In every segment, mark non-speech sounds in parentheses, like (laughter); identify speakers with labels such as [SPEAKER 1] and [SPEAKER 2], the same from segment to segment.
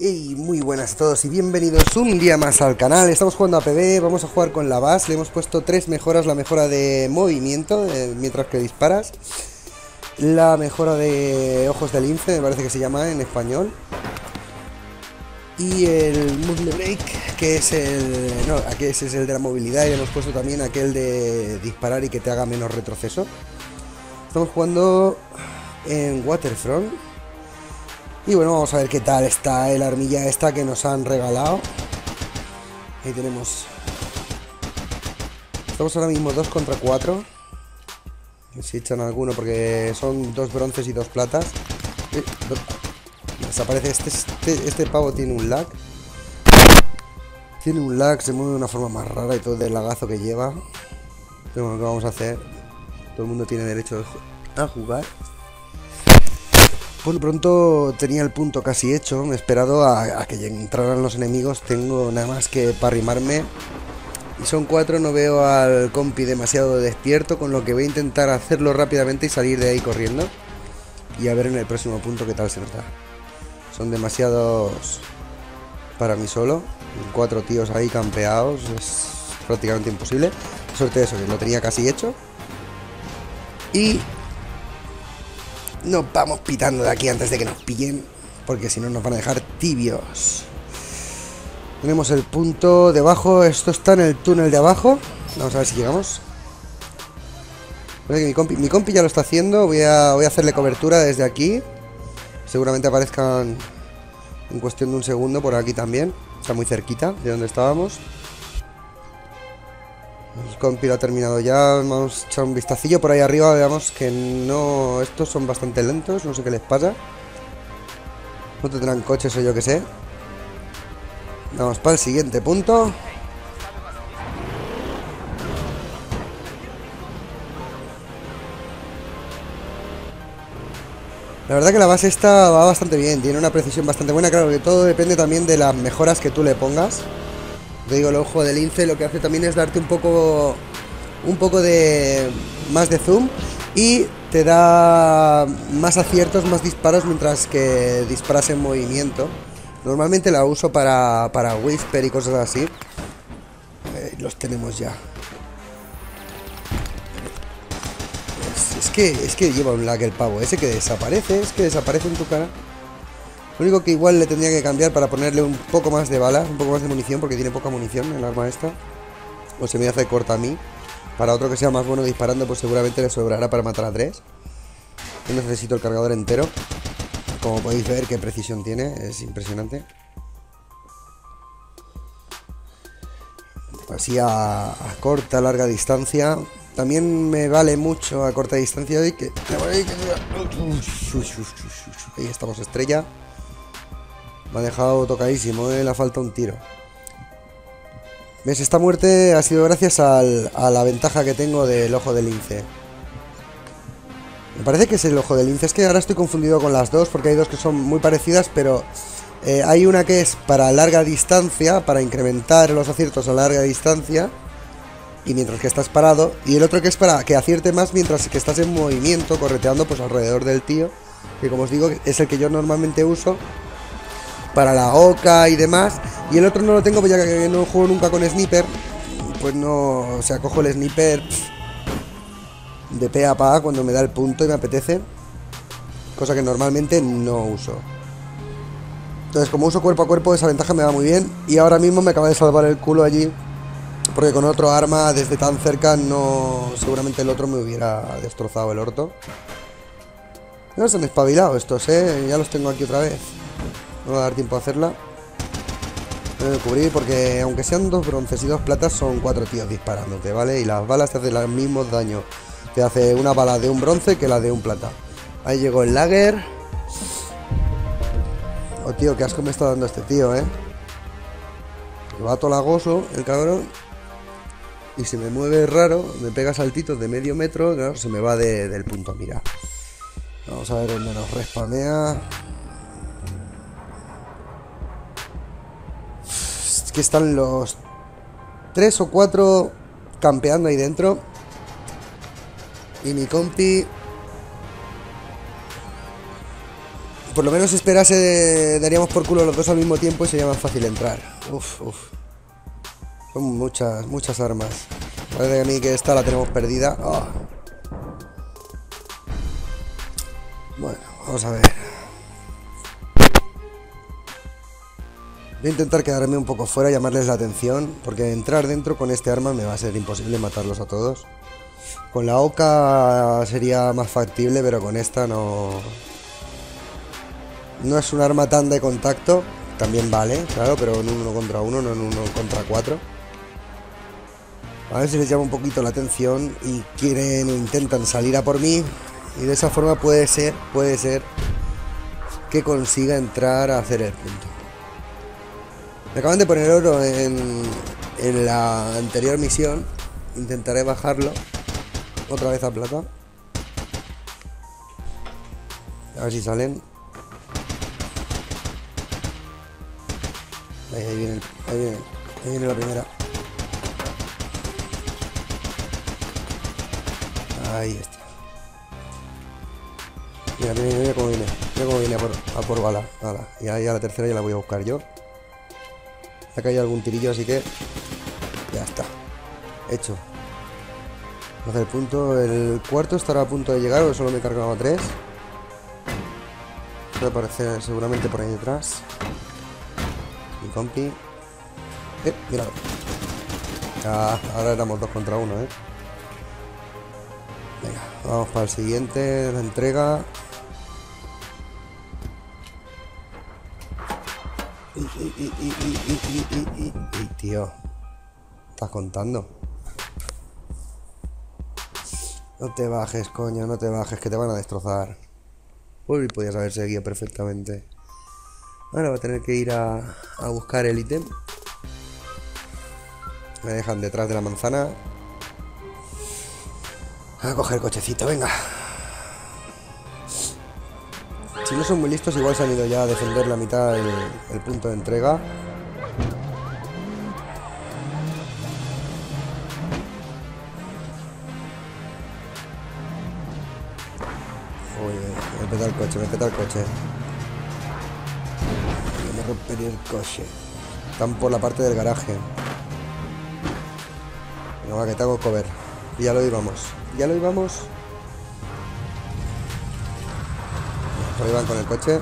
[SPEAKER 1] Y muy buenas a todos y bienvenidos un día más al canal. Estamos jugando a PB, vamos a jugar con la BAS. Le hemos puesto tres mejoras: la mejora de movimiento eh, mientras que disparas, la mejora de ojos del lince, me parece que se llama en español, y el Movement Break, que es el. No, aquí es el de la movilidad. Y le hemos puesto también aquel de disparar y que te haga menos retroceso. Estamos jugando en Waterfront. Y bueno, vamos a ver qué tal está el armilla esta que nos han regalado. Ahí tenemos. Estamos ahora mismo 2 contra 4. Si echan alguno, porque son dos bronces y dos platas. Eh, desaparece. Este, este, este, pavo tiene un lag. Tiene un lag, se mueve de una forma más rara y todo el lagazo que lleva. Pero bueno, ¿qué vamos a hacer? Todo el mundo tiene derecho a jugar. Por pronto tenía el punto casi hecho, he esperado a, que entraran los enemigos, tengo nada más que para arrimarme. Y son cuatro, no veo al compi demasiado despierto, con lo que voy a intentar hacerlo rápidamente y salir de ahí corriendo. Y a ver en el próximo punto qué tal se nota. Son demasiados para mí solo. Cuatro tíos ahí campeados, es prácticamente imposible. Suerte de eso, que lo tenía casi hecho. Y nos vamos pitando de aquí antes de que nos pillen, porque si no nos van a dejar tibios. Tenemos el punto debajo, esto está en el túnel de abajo. Vamos a ver si llegamos. Mi compi, ya lo está haciendo, voy a, voy a hacerle cobertura desde aquí. Seguramente aparezcan en cuestión de un segundo por aquí también. Está muy cerquita de donde estábamos. El compi lo ha terminado ya. Vamos a echar un vistacillo por ahí arriba. Veamos que no. Estos son bastante lentos. No sé qué les pasa. No tendrán coches o yo que sé. Vamos para el siguiente punto. La verdad que la base esta va bastante bien, tiene una precisión bastante buena, claro que todo depende también de las mejoras que tú le pongas. Te digo, el ojo del lince lo que hace también es darte un poco un poco de más de zoom y te da más aciertos, más disparos mientras que disparas en movimiento. Normalmente la uso para, para Whisper y cosas así. Eh, los tenemos ya. Es, es, que, es que lleva un lag el pavo. Ese que desaparece, es que desaparece en tu cara. Lo único que igual le tendría que cambiar para ponerle un poco más de balas, un poco más de munición, porque tiene poca munición el arma esta. O se me hace corta a mí. Para otro que sea más bueno disparando, pues seguramente le sobrará para matar a tres. Yo necesito el cargador entero. Como podéis ver, qué precisión tiene, es impresionante. Así a, a corta, larga distancia. También me vale mucho a corta distancia y que... Ahí estamos, estrella. Me ha dejado tocadísimo, ¿eh? le falta un tiro. ¿Ves? Esta muerte ha sido gracias a la ventaja que tengo del ojo del lince. Me parece que es el ojo del lince. Es que ahora estoy confundido con las dos porque hay dos que son muy parecidas, pero eh, hay una que es para larga distancia, para incrementar los aciertos a larga distancia. Y mientras que estás parado. Y el otro que es para que acierte más mientras que estás en movimiento, correteando pues alrededor del tío. Que como os digo, es el que yo normalmente uso para la oca y demás. Y el otro no lo tengo, pues ya que no juego nunca con sniper. Pues no, o sea, cojo el sniper de pe a pa cuando me da el punto y me apetece. Cosa que normalmente no uso. Entonces, como uso cuerpo a cuerpo, esa ventaja me va muy bien. Y ahora mismo me acaba de salvar el culo allí. Porque con otro arma desde tan cerca no... Seguramente el otro me hubiera destrozado el orto. No se han espabilado estos, ¿eh? Ya los tengo aquí otra vez. No va a dar tiempo a hacerla. Voy a cubrir porque aunque sean dos bronces y dos platas son cuatro tíos disparándote, ¿vale? Y las balas te hacen el mismo daño. Te hace una bala de un bronce que la de un plata. Ahí llegó el lager. Oh, tío, qué asco me está dando este tío, ¿eh? Va tolagoso, el cabrón. Y se me mueve raro, me pega saltitos de medio metro, claro, se me va del punto mira. Vamos a ver dónde nos respamea. Que están los tres o cuatro campeando ahí dentro. Y mi compi... por lo menos esperase, daríamos por culo los dos al mismo tiempo y sería más fácil entrar. Uf, uf. Son muchas, muchas armas. Parece a mí que esta la tenemos perdida. Ah. Bueno, vamos a ver. Voy a intentar quedarme un poco fuera, llamarles la atención, porque entrar dentro con este arma me va a ser imposible matarlos a todos. Con la OCA sería más factible, pero con esta no... No es un arma tan de contacto, también vale, claro, pero en uno contra uno, no en uno contra cuatro. A ver si les llama un poquito la atención y quieren o intentan salir a por mí. Y de esa forma puede ser, puede ser que consiga entrar a hacer el punto. Me acaban de poner oro en, en la anterior misión. Intentaré bajarlo. Otra vez a plata. A ver si salen. Ahí, ahí viene, ahí viene, ahí viene la primera. Ahí está. Mira, mira, mira cómo viene. Mira cómo viene a por, a por bala. Ala. Y ahí a la tercera ya la voy a buscar yo. Ha caído algún tirillo, así que... Ya está. Hecho. Hacer el punto. El cuarto estará a punto de llegar, o solo me he cargado tres. Puede aparecer seguramente por ahí detrás. Mi compi. Eh. Ah, ahora éramos dos contra uno, eh. Venga, vamos para el siguiente, la entrega. Y, tío. ¿Estás contando? No te bajes, coño, no te bajes, que te van a destrozar. Uy, podías haber seguido perfectamente. Ahora voy a tener que ir a, a buscar el ítem. Me dejan detrás de la manzana. A coger el cochecito, venga. Si no son muy listos, igual se han ido ya a defender la mitad del el punto de entrega. Uy, me peta el coche, me peta el coche. Me rompería el coche. Están por la parte del garaje. Venga, va, que te hago cover. Ya lo íbamos. Ya lo íbamos. Ahí van con el coche.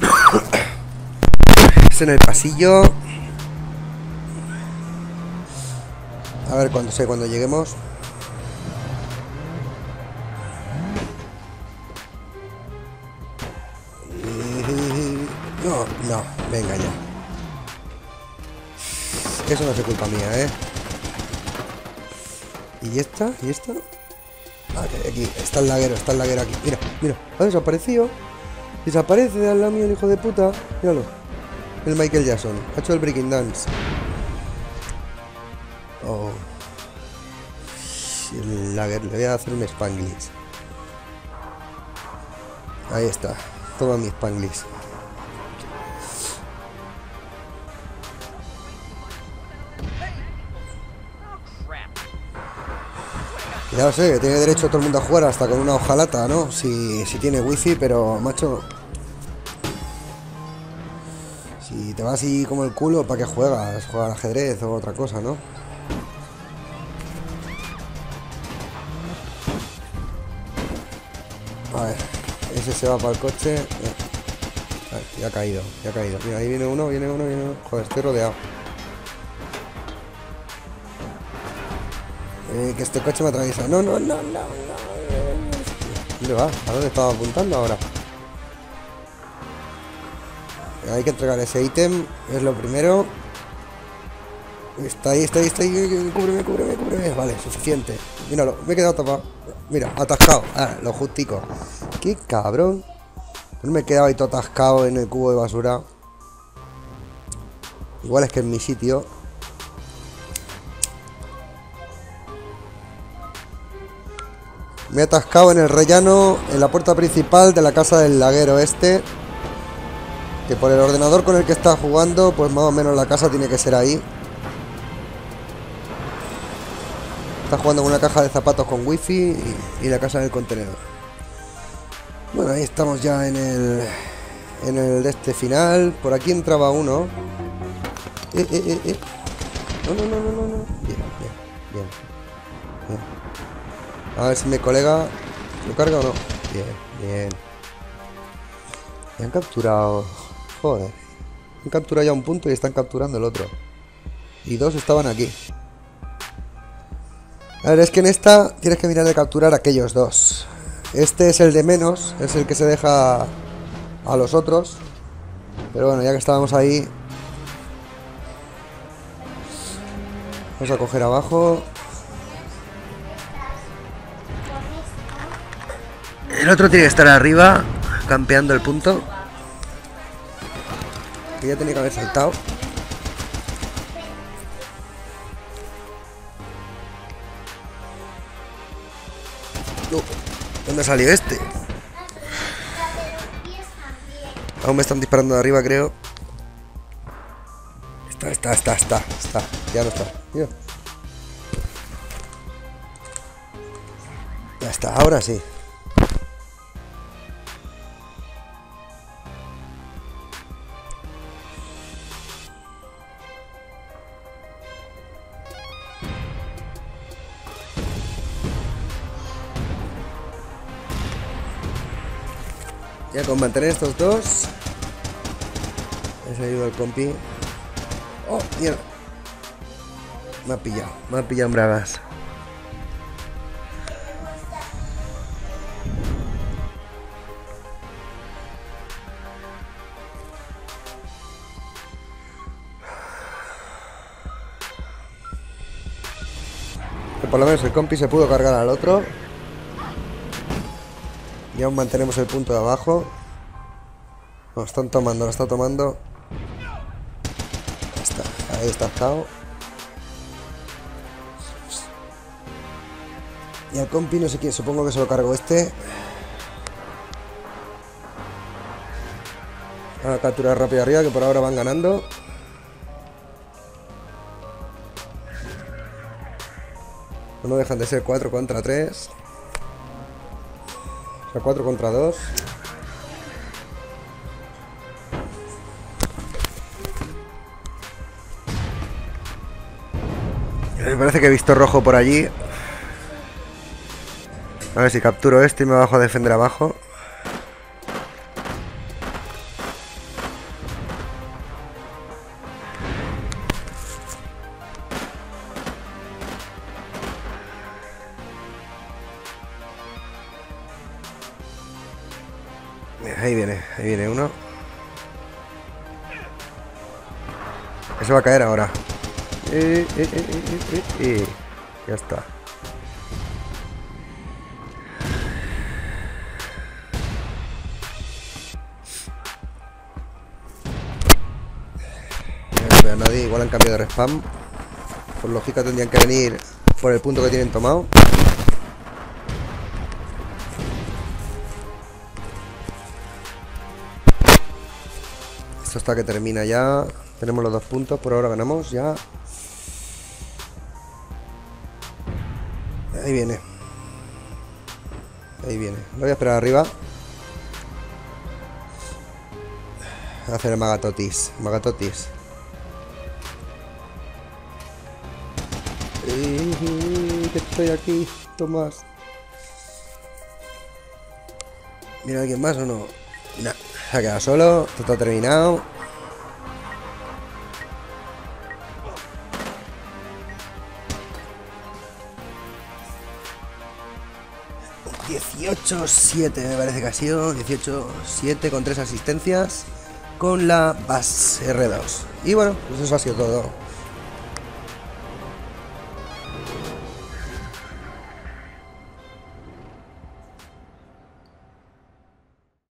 [SPEAKER 1] (coughs) Es en el pasillo. A ver cuando sé, cuando lleguemos. No, no, venga ya. Eso no es culpa mía, ¿eh? ¿Y esta? ¿Y esta? Ah, aquí, está el laguero, está el laguero aquí. Mira, mira, ha desaparecido. Desaparece de al lado mío el hijo de puta. Míralo. El Michael Jackson. Ha hecho el Breaking Dance. Oh. El lager, le voy a hacer un Spanglish. Ahí está. Toma mi Spanglish. Ya lo sé, tiene derecho todo el mundo a jugar hasta con una hojalata, ¿no? Si, si tiene wifi, pero macho. Si te vas así como el culo, ¿para qué juegas? ¿Juega al ajedrez o otra cosa, no? A ver, ese se va para el coche. Ver, ya ha caído, ya ha caído. Mira, ahí viene uno, viene uno, viene uno. Joder, estoy rodeado. Eh, que este coche me atraviesa. No, no, no, no, no. ¿Dónde va? ¿A dónde estaba apuntando ahora? Hay que entregar ese ítem, es lo primero. Está ahí, está ahí, está ahí. Cúbreme, cúbreme, cúbreme. Vale, suficiente. Míralo, me he quedado tapado. Mira, atascado. Ah, lo justico. Qué cabrón. No me he quedado ahí todo atascado en el cubo de basura. Igual es que en mi sitio. Me he atascado en el rellano, en la puerta principal de la casa del laguero este. Que por el ordenador con el que está jugando, pues más o menos la casa tiene que ser ahí. Está jugando con una caja de zapatos con wifi y, la casa del contenedor. Bueno, ahí estamos ya en el... En el de este final. Por aquí entraba uno. Eh, eh, eh, eh. No, no, no, no, no. Bien, bien, bien. bien. A ver si mi colega lo carga o no. Bien, bien. Me han capturado. Joder. Han capturado ya un punto y están capturando el otro. Y dos estaban aquí. A ver, es que en esta tienes que mirar de capturar aquellos dos. Este es el de menos, es el que se deja a los otros. Pero bueno, ya que estábamos ahí... Vamos a coger abajo. El otro tiene que estar arriba, campeando el punto. Que ya tenía que haber saltado. No, ¿Dónde salió este? Aún me están disparando de arriba, creo. Está, está, está, está, está. Ya no está. Mira. Ya está, ahora sí. Ya con mantener estos dos. He salido el compi. Oh, mierda. Me ha pillado. Me ha pillado en bragas. Por lo menos el compi se pudo cargar al otro. Y aún mantenemos el punto de abajo. Nos están tomando, lo está tomando. Ahí está, ahí está. Y al compi no sé quién, supongo que se lo cargo este. A capturar rápido arriba, que por ahora van ganando. No dejan de ser 4 contra 3. O sea, 4 contra 2. Me parece que he visto rojo por allí. A ver si capturo este y me bajo a defender abajo. Ya está. Nadie, igual han cambiado de respawn. Por lógica tendrían que venir por el punto que tienen tomado. Esto está que termina ya. Tenemos los dos puntos, por ahora ganamos ya. Ahí viene. Ahí viene. Lo voy a esperar arriba. A hacer Magatotis. Magatotis. Que estoy aquí, Tomás. ¿Mira alguien más o no? No, se ha quedado solo. Está terminado. ...18-7 me parece que ha sido... ...18-7 con tres asistencias... ...con la BAS R2... ...y bueno, pues eso ha sido todo...